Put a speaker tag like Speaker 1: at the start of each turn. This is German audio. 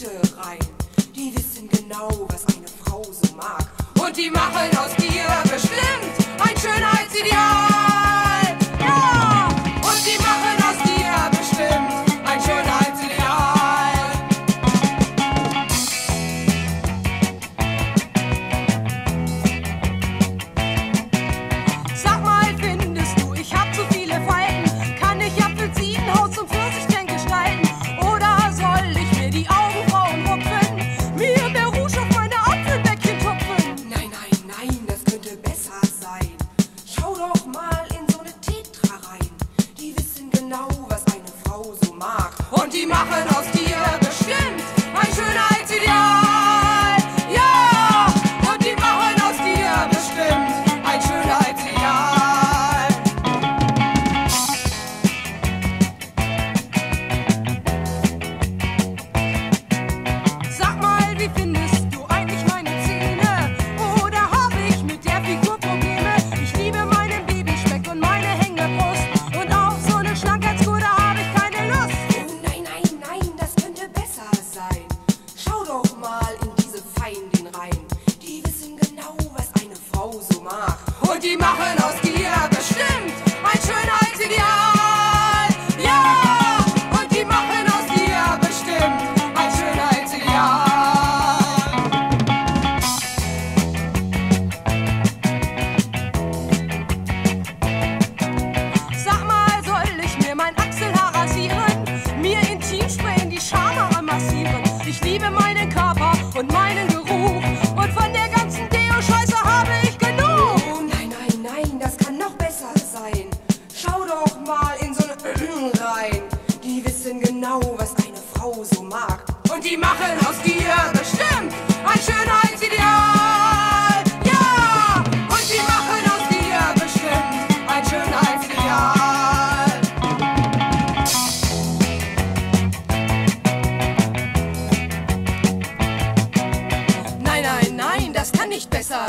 Speaker 1: Elite rein. Die wissen genau, was eine Frau so mag. Und die machen aus dir machen aus ที่ Gedanken rein. Die wissen genau, was eine Frau so mag. Und die machen aus dir bestimmt ein Schönheitsideal. Ja, und die machen aus dir bestimmt ein Schönheitsideal. Nein, nein, nein, das kann nicht besser